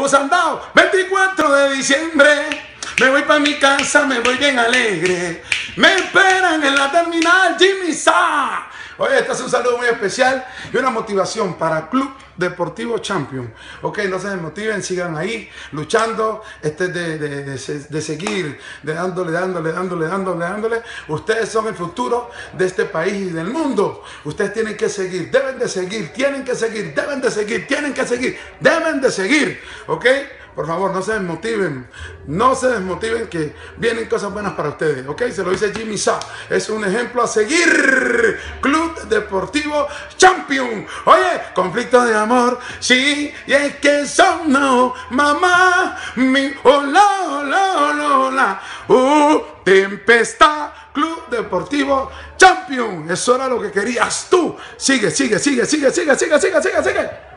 Pues andado, 24 de diciembre. Me voy para mi casa, me voy bien alegre. Me esperan en la terminal Jimmy Sa. Oye, este es un saludo muy especial y una motivación para Club Deportivo Champion. Ok, no se desmotiven, sigan ahí luchando este de, de, de, seguir, de dándole, dándole, dándole, dándole, dándole. Ustedes son el futuro de este país y del mundo. Ustedes tienen que seguir, deben de seguir, tienen que seguir, deben de seguir, tienen que seguir, deben de seguir. Ok. Por favor, no se desmotiven. No se desmotiven que vienen cosas buenas para ustedes. ¿Ok? Se lo dice Jimmy Sa. Es un ejemplo a seguir. Club Deportivo Champion. Oye, conflicto de amor. Sí, y es que son no, mamá. Mi hola, hola, hola, hola. Uh, tempestad. Club Deportivo Champion. Eso era lo que querías tú. Sigue, sigue, sigue, sigue, sigue, sigue, sigue, sigue, sigue.